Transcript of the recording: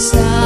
pensar.